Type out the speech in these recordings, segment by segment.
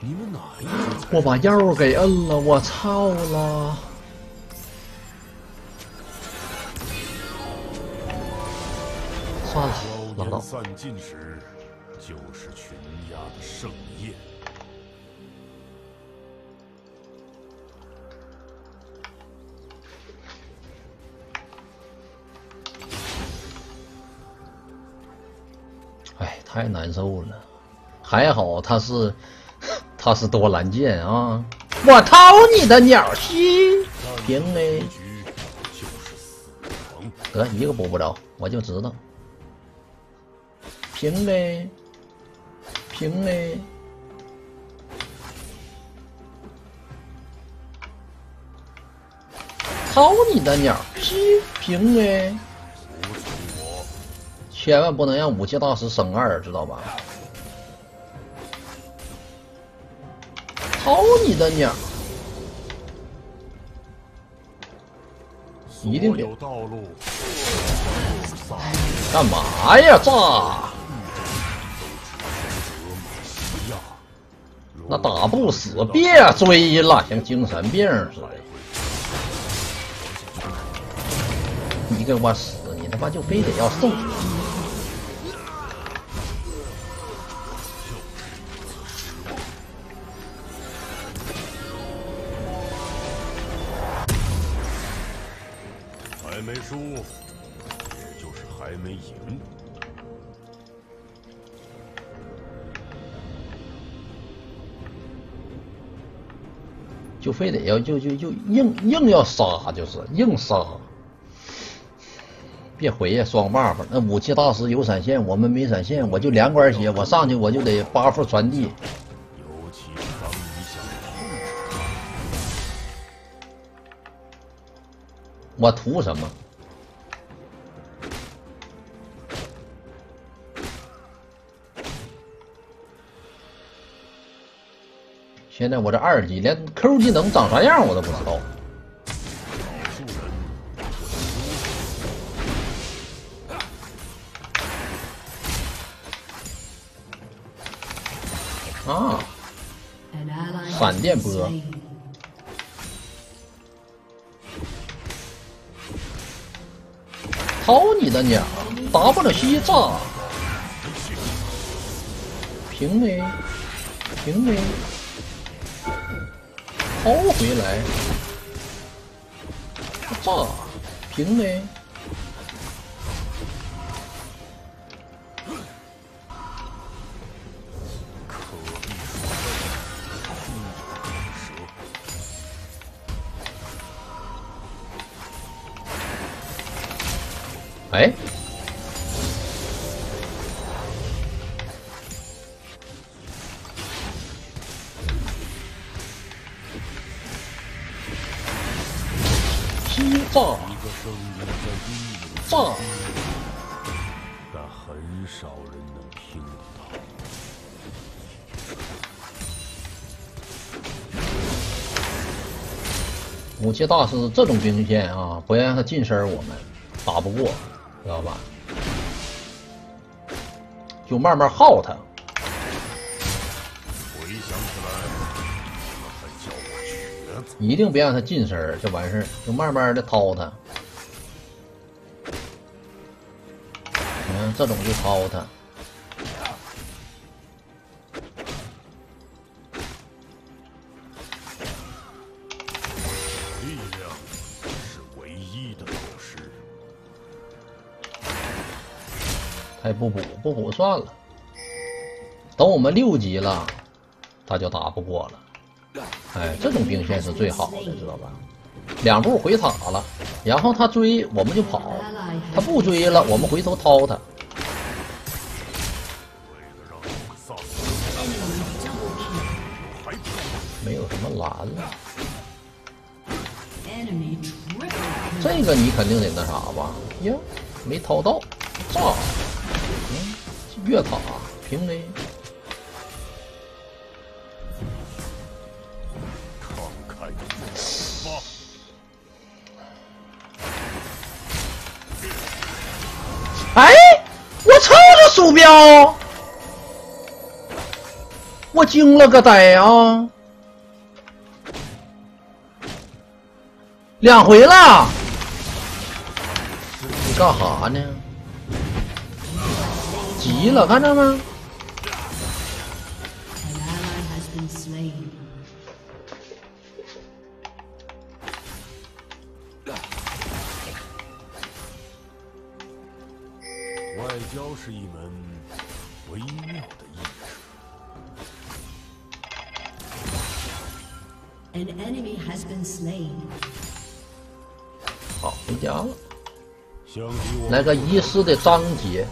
你们哪一我把药给摁了，我操了！算了，拉倒。散尽时，就是群鸦的盛宴。哎，太难受了。还好他是他是多兰剑啊！我掏你的鸟西，平 A，得一个补不着，我就知道。平 A，平 A，掏你的鸟西，平 A。千万不能让武器大师升二，知道吧？掏你的鸟！一定有道路。干嘛呀？炸！那打不死，别追了，像精神病似的。你给我死！你他妈就非得要送！没输，也就是还没赢，就非得要就就就硬硬要杀，就是硬杀，别回呀，双 buff。那武器大师有闪现，我们没闪现，我就两管血，我上去我就得 buff 传递。我图什么？现在我这二级连 Q 技能长啥样我都不知道。啊！闪电波。掏你的鸟！W 西炸，平 A，平 A，掏回来，炸，平 A。哎，武器大师这种兵线啊，不要让他近身，我们打不过。知道吧？就慢慢耗他。回想起来，还叫我瘸子。一定别让他近身就完事儿，就慢慢的掏他。你看，这种就掏他。哎不补不补算了，等我们六级了，他就打不过了。哎，这种兵线是最好的，知道吧？两步回塔了，然后他追我们就跑，他不追了，我们回头掏他。没有什么蓝了，这个你肯定得那啥吧？呀，没掏到，炸！越塔平 A，哎，我操这鼠标！我我惊了个呆啊！两回了，你干哈呢？急了，看着没？外交是一门微妙的艺术。An enemy has been slain. 好，回家了。来个遗失的章节，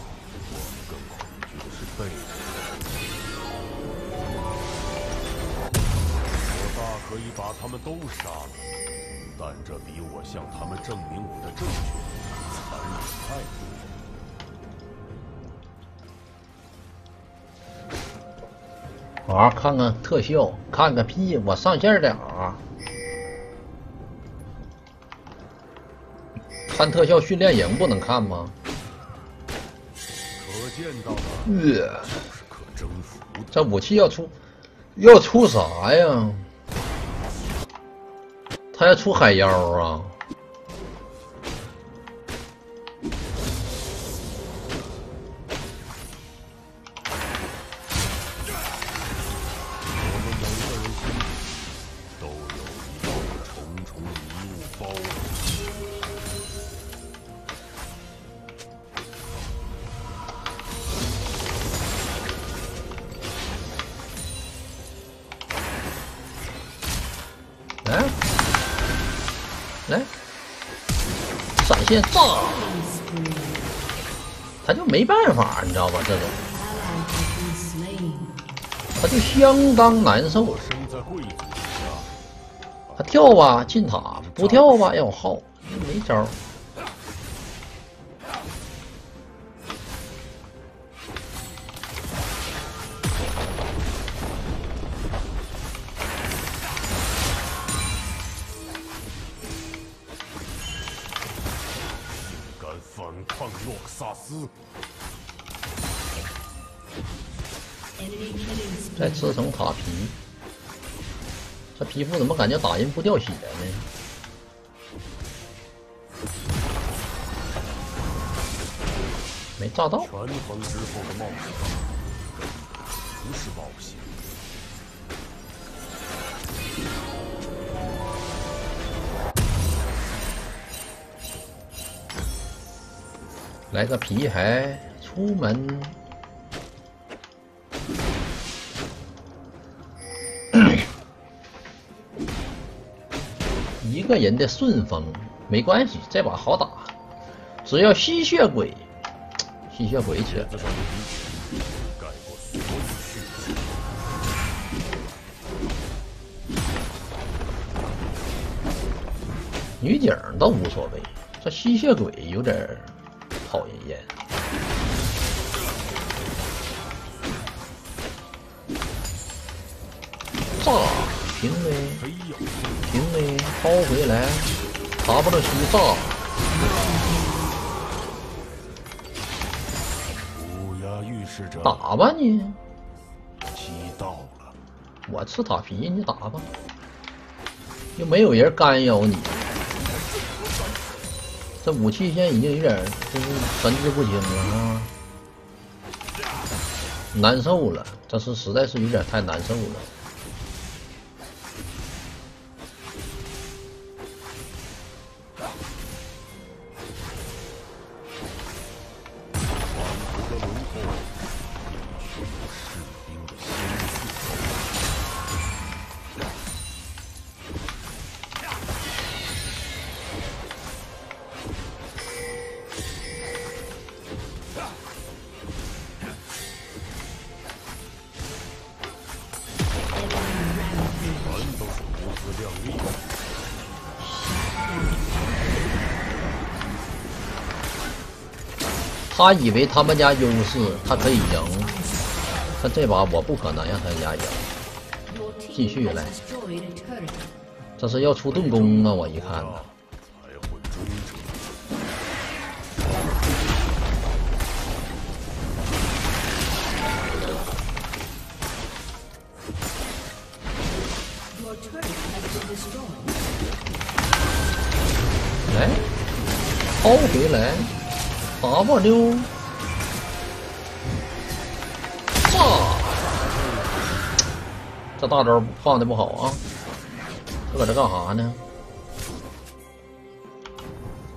好好看看特效，看个屁！我上线了啊，看特效训练营不能看吗？可见到的呃，就是可征服。这武器要出，要出啥呀？他要出海妖啊？知道吧？这种他就相当难受。他跳吧进塔，不跳吧要耗，没招儿。敢反抗诺克萨斯，再吃层塔皮，这皮肤怎么感觉打人不掉血呢？没炸到，权衡之后的冒险，不是冒险。来个皮还出门。个人的顺风没关系，这把好打，只要吸血鬼，吸血鬼扯这上的敌人盖过所有血迹。女警倒无所谓，这吸血鬼有点讨人厌。炸，平呗，平呗，掏回来，卡布洛西炸，乌鸦预示着打吧你！期到了。我吃塔皮，你打吧，又没有人干扰你。这武器现在已经有点就是神志不清了啊，难受了，这是实在是有点太难受了。他以为他们家优势，他可以赢。但这把我不可能让他家赢。继续来，这是要出盾弓啊！我一看。哎，抛回来。掏回来，W，炸！这大招放的不好啊！这搁这干啥呢？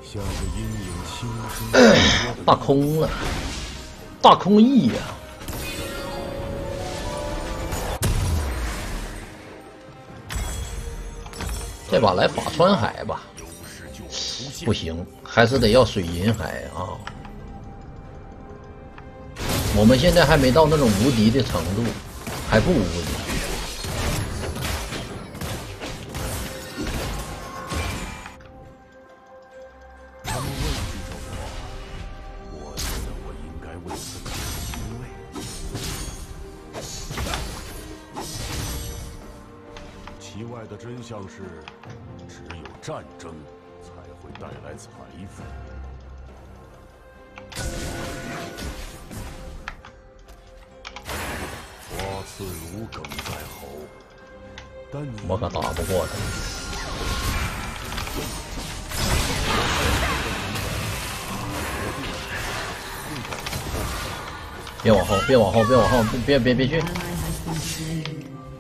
像个阴影大空了，大空翼呀、这把来法川海吧，不行，还是得要水银海啊。我们现在还没到那种无敌的程度，还不无敌。他们畏惧着我，我觉得我应该为此感到欣慰。其外的真相是，只有战争才会带来财富。刺如鲠在喉，我可打不过他。别往后，别往后，别往后，别别别去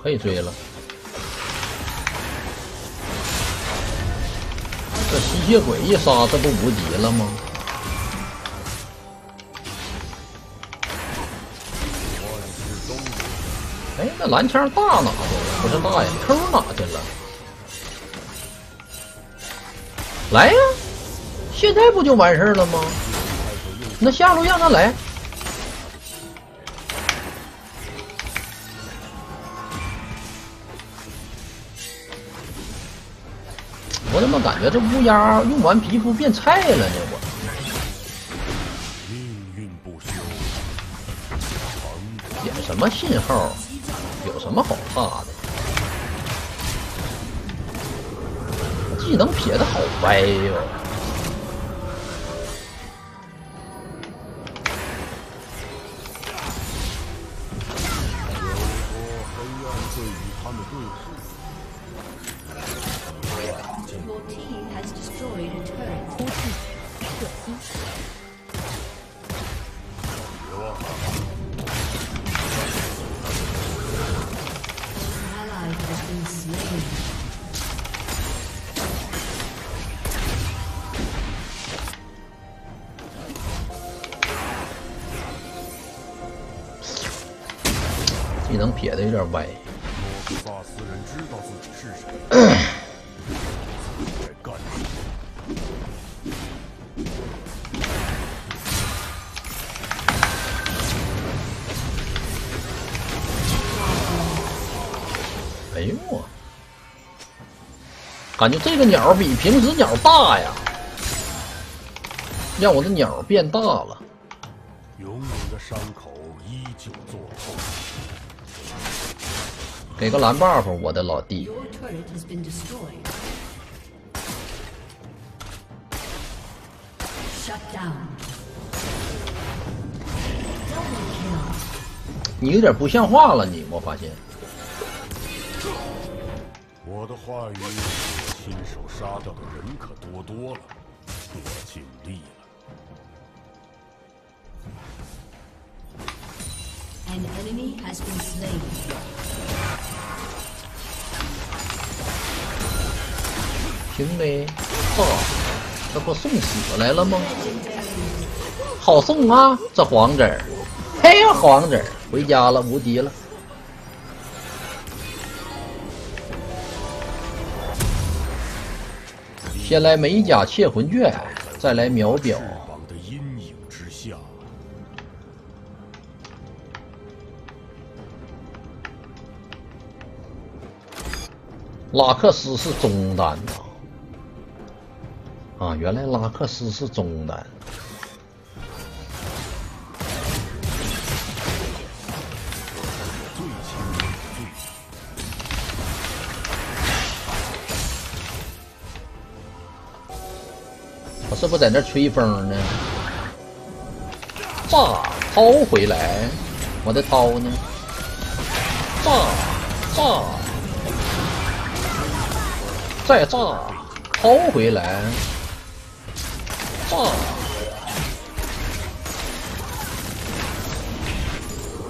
可以追了。这吸血鬼一杀，这不无敌了吗？那蓝枪大哪去了？不是大呀，Q 哪去了？来呀，现在不就完事儿了吗？那下路让他来。我怎么感觉这乌鸦用完皮肤变菜了呢？我命运不休，点什么信号？什么好怕的？技能撇的好歪哟、哎呦我，感觉这个鸟比平时鸟大呀，让我的鸟变大了。永远的伤口依旧作痛。给个蓝 buff，我的老弟。你有点不像话了，你我发现。我的话语，我亲手杀掉的人可多多了，我尽力了。An enemy has been slain. 行嘞，操，这不送死来了吗？好送啊，这黄子儿，嘿呀，黄子儿回家了，无敌了。先来美甲窃魂卷，再来秒表。拉克斯是中单呐，啊，原来拉克斯是中单。是不在那吹风呢？炸，掏回来，我的掏呢？炸，炸，再炸，掏回来，炸！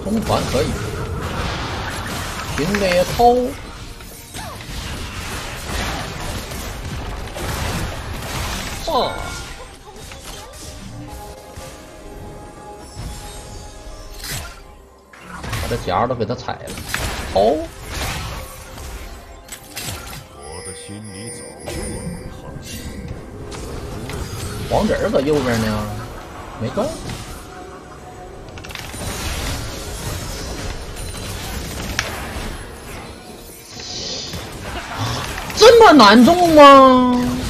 中团可以，平 A 掏，炸！夹都给他踩了，哦！黄子儿搁右边呢，没动。这么难中吗？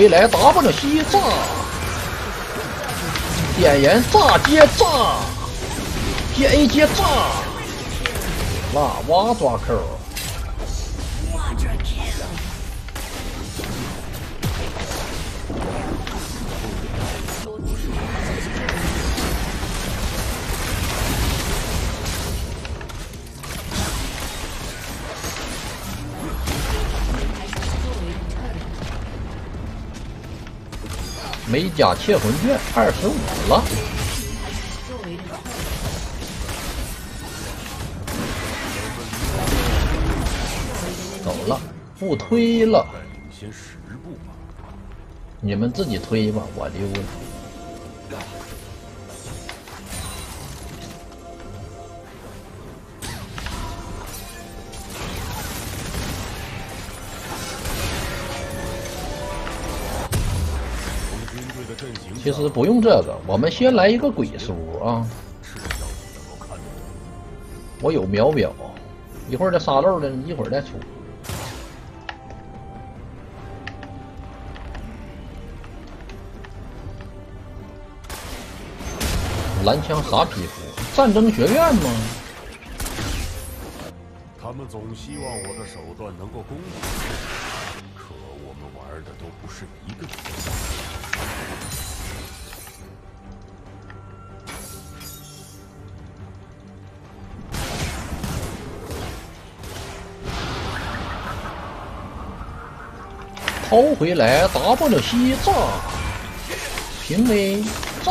回来 W 吸炸，点燃炸接炸，接 A 接炸，哇哇抓扣。美甲窃魂卷二十五了，走了，不推了，先十步吧。你们自己推吧，我溜了。其实不用这个，我们先来一个鬼书啊！我有秒表，一会儿再沙漏的，一会儿再出。蓝枪啥皮肤？战争学院吗？他们总希望我的手段能够公平，可我们玩的都不是一个。掏回来 W 西炸，平 A 炸，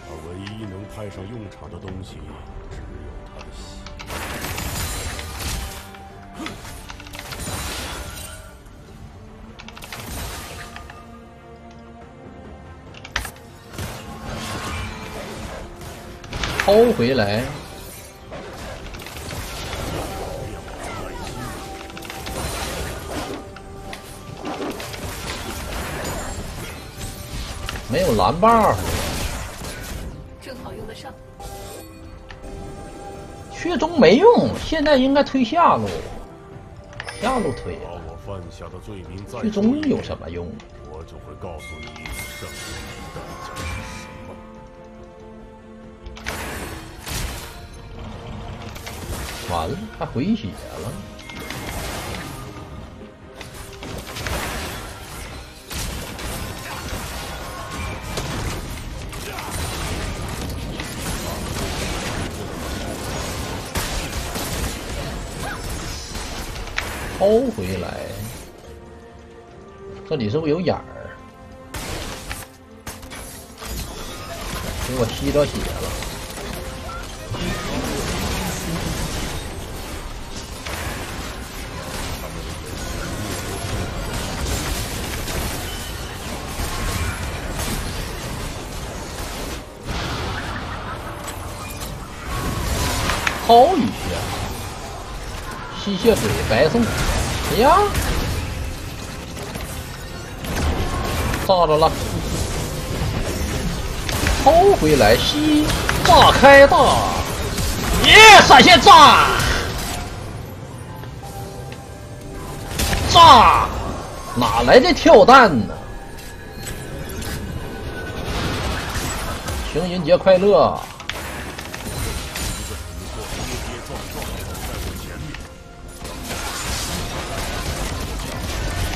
他唯一能派上用场的东西，只有他的血。掏回来。蓝 buff，正好用得上。血中没用，现在应该推下路，下路推把我犯下的罪名再血中有什么用？我就会告诉你胜利的代价是什么。完了，还回血了。回来，这里是不是有眼儿？给我吸着血了。掏一下，吸血鬼白送，哎呀，炸着了，掏回来吸，炸开大，耶，闪现炸，炸，哪来的跳弹呢？情人节快乐！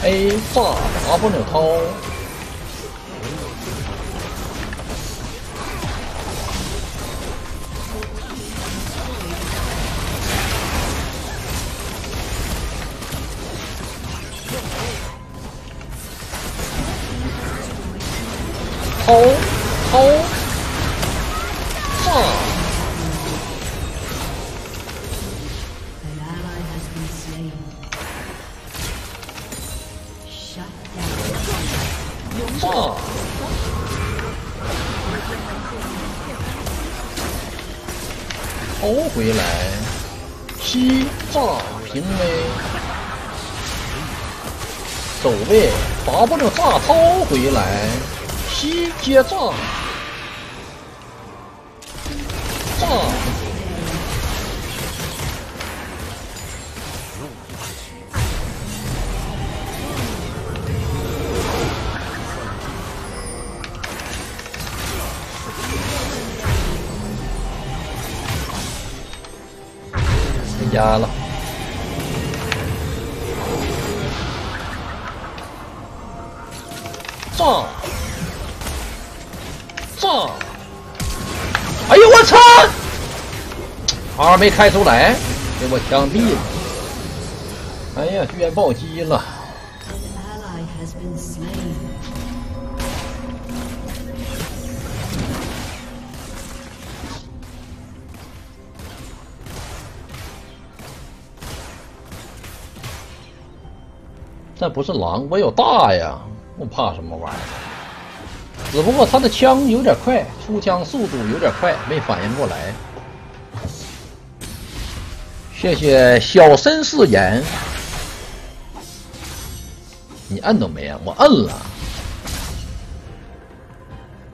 A 炸 W 掏，掏掏炸。走位 W 炸掏回来，西接炸，炸！回家了。没开出来，给我枪毙了。哎呀，居然暴击了！这不是狼，我有大呀，我怕什么玩意儿？只不过他的枪有点快，出枪速度有点快，没反应过来。谢谢小绅士言，你摁都没摁，我摁了。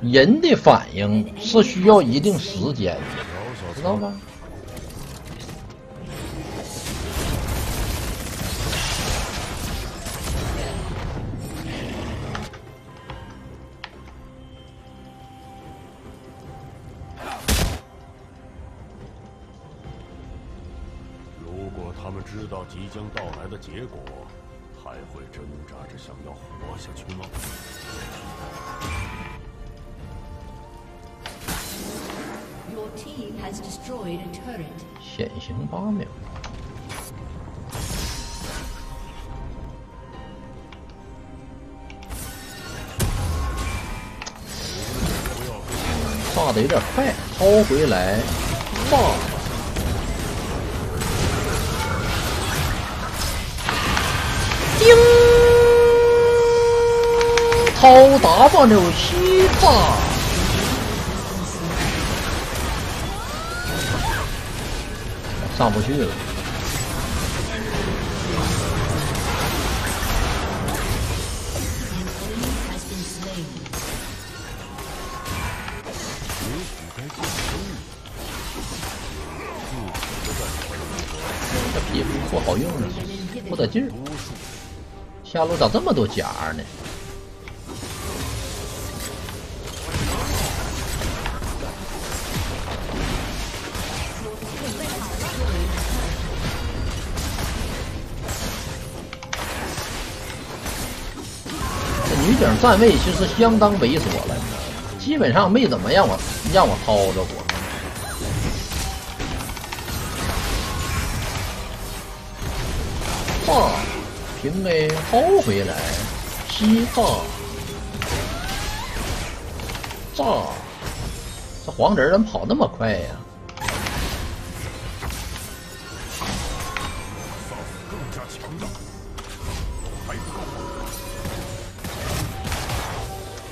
人的反应是需要一定时间，知道吗？结果，还会挣扎着想要活下去吗？Your team has destroyed a turret. 显形八秒。炸的有点快，掏回来，炸！叮！掏 W 西炸！上不去了。这皮肤不好用啊，不得劲儿。下路咋这么多甲呢？这女警站位其实相当猥琐了，基本上没怎么让我让我掏着过。炸，平 A 薅回来，西炸，炸，这黄人怎么跑那么快呀？更加强大，还不够。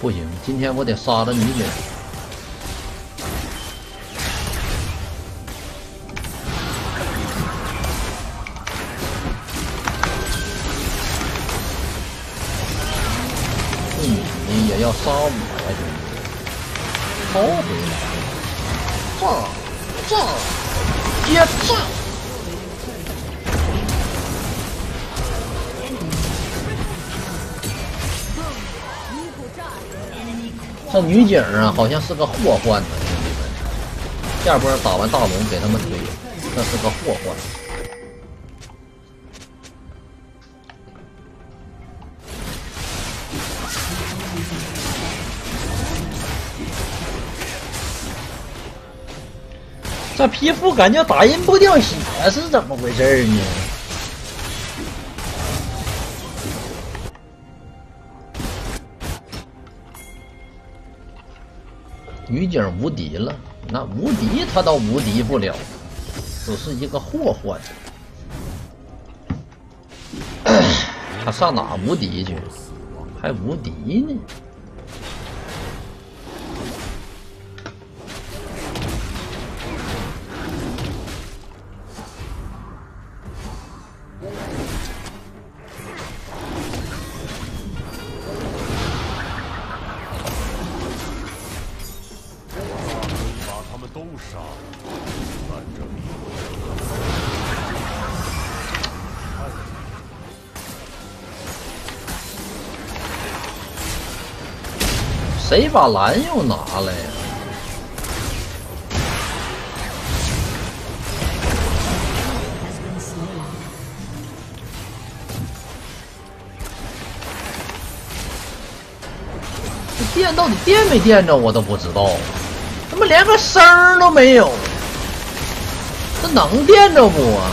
不行，今天我得杀了女警。你也要杀我呀，兄弟！薅回来，炸炸，别炸！这女警啊，好像是个祸患呢，兄弟们。下波打完大龙给他们推，这是个祸患。这皮肤感觉打印不掉血是怎么回事呢？女警无敌了，那无敌他倒无敌不了，只是一个祸患。他上哪无敌去？还无敌呢？把蓝又拿了呀？这电到底电没电着我都不知道，怎么连个声都没有，这能电着不啊？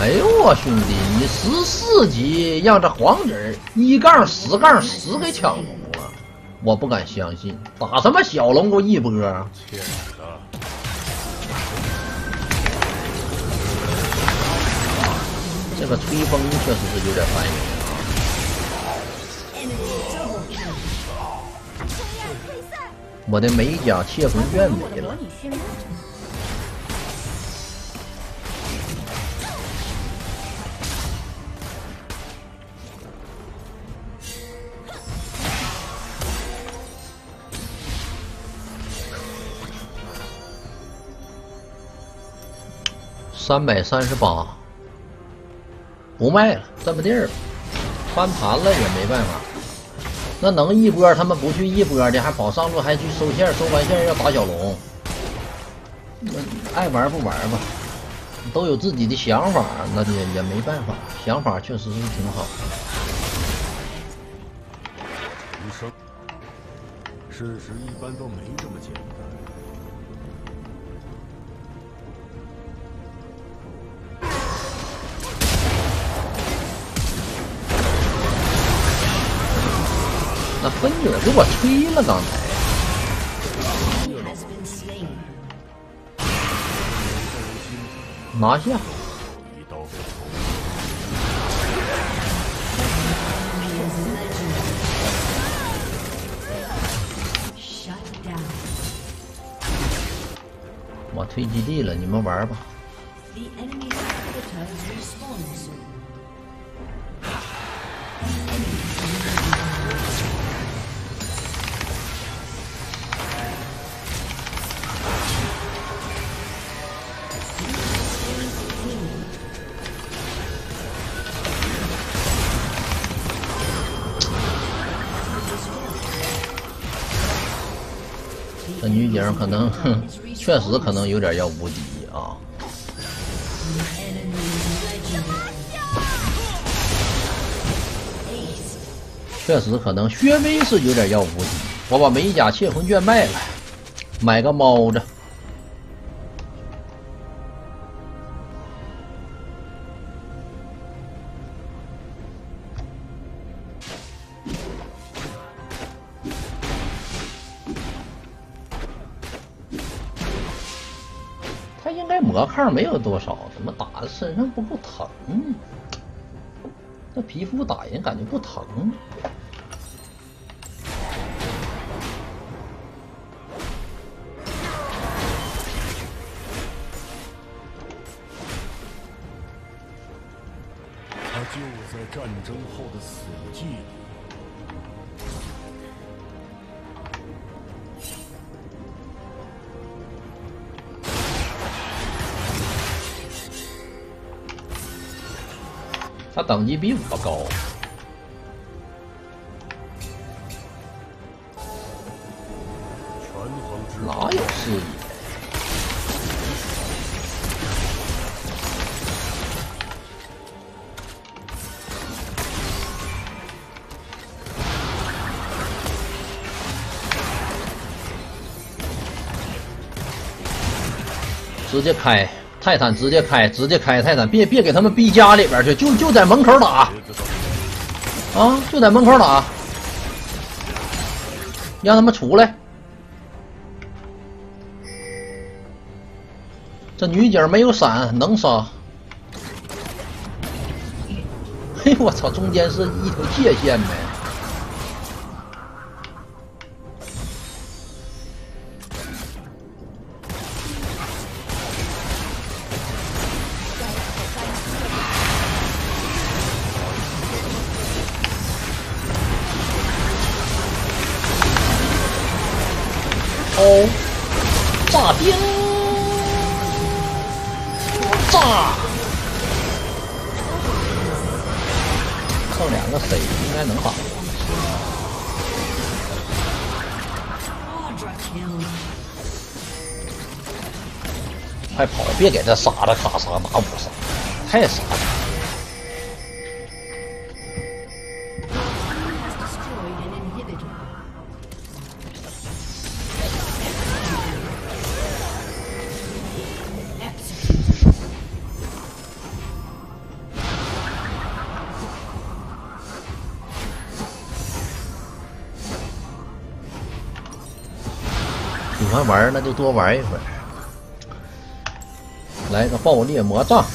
哎呦我兄弟，你十四级让这黄子一杠十杠十给抢了，我不敢相信，打什么小龙给我一波？啊。这个吹风确实是有点烦人！我的美甲切魂卷没了。三百三十八，不卖了，这么地儿，翻盘了也没办法。那能一波，他们不去一波的，还跑上路，还去收线，收完线要打小龙，那爱玩不玩吧，都有自己的想法，那也也没办法，想法确实是挺好。无声，事实一般都没这么简单。给我吹了，刚才.拿下。一刀.我推基地了，你们玩吧。可能，哼，确实可能有点要无敌啊。确实可能，薛微是有点要无敌。我把美甲窃魂卷卖了，买个猫子。没有多少，怎么打的身上不够疼？那皮肤打人感觉不疼。他就在战争后的死寂里。等级比我高，哪有视野？直接开泰坦，直接开，直接开泰坦，别别给他们逼家里边去，就就在门口打啊，就在门口打，让他们出来。这女警没有闪，能杀。嘿，我操，中间是一条界限呗。快跑别给他傻子卡杀拿五杀太傻了。喜欢玩那就多玩一会儿。来个爆裂魔杖，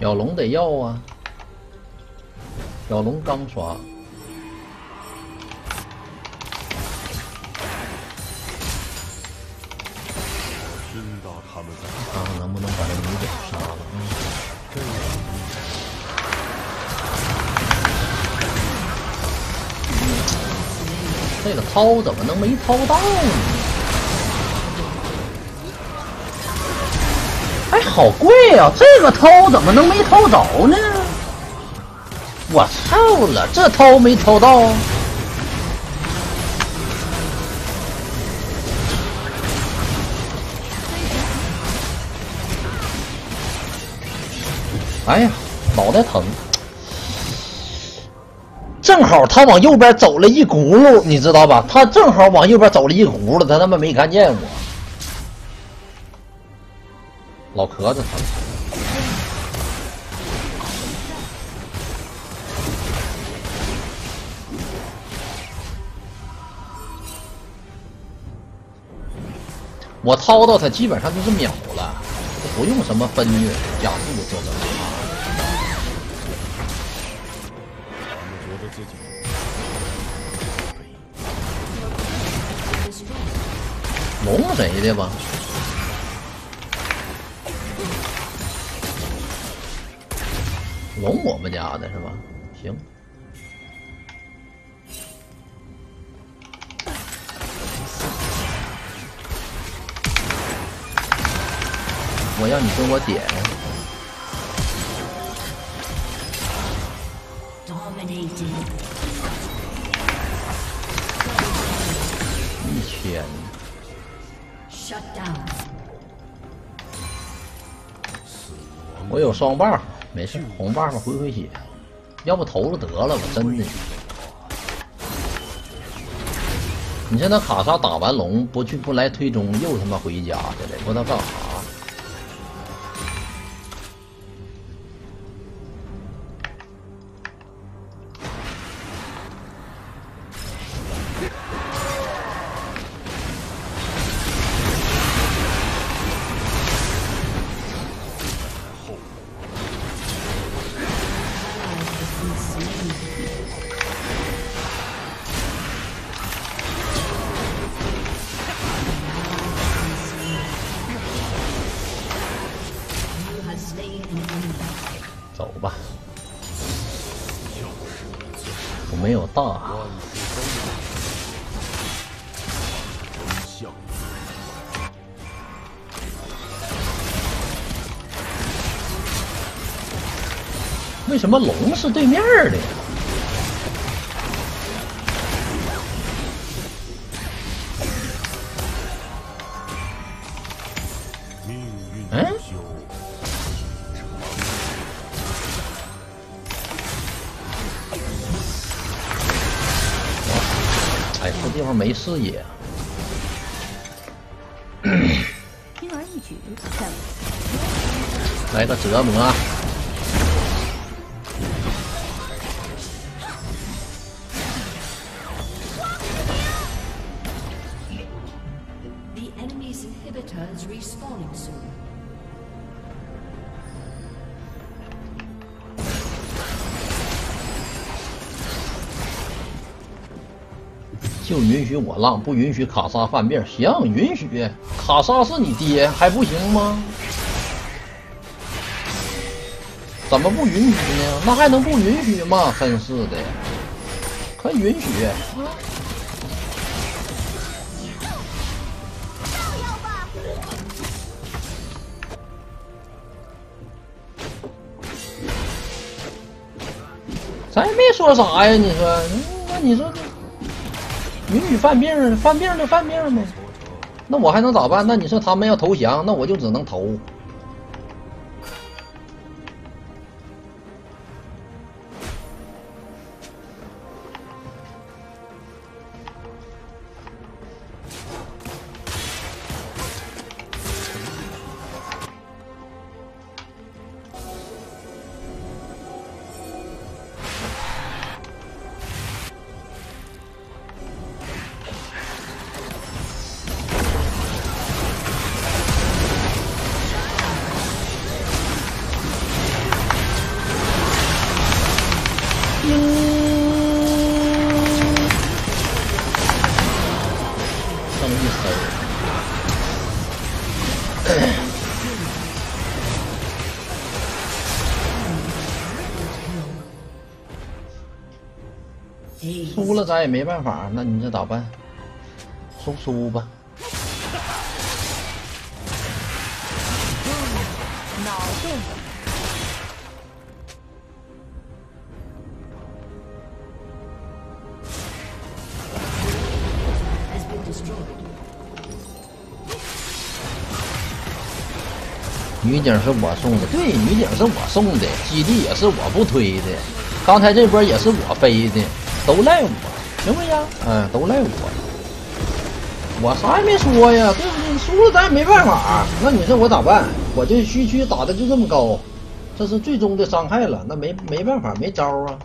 小龙得要啊。小龙刚刷，知道他们在看看能不能把这女警杀了。嗯这样这个掏怎么能没掏到呢？好贵呀、这个掏怎么能没掏着呢？我操了，这掏没掏到？哎呀，脑袋疼。正好他往右边走了一轱辘，你知道吧？他正好往右边走了一轱辘，他他妈没看见我。老壳子疼。我掏到他基本上就是秒了，不用什么分虐加速这个。他们觉得自己 Destroyed. 龙谁的吧？龙我们家的是吧？行。我要你跟我点。一千。我有双棒。没事，红 buff 回回血，要不投了得了吧，真的。你现在卡莎打完龙不去不来推中，又他妈回家去了，不知道干啥。为什么龙是对面的呀？命运哎，这地方没视野。轻而易举，来个折磨，就允许我浪，不允许卡莎犯病。行，允许。卡莎是你爹还不行吗？怎么不允许呢？那还能不允许吗？真是的，可允许。咱也没说啥呀，你说，那你说这允许犯病，犯病就犯病呗。那我还能咋办？那你说他们要投降，那我就只能投。了咱也没办法，那你这咋办？输输吧。脑洞女警是我送的，对，女警是我送的，基地也是我不推的，刚才这波也是我飞的，都赖我，行不行？嗯，都赖我，我啥也没说呀，对不对？输了咱也没办法，那你说我咋办？我这虚区打的就这么高，这是最终的伤害了，那没没办法，没招啊。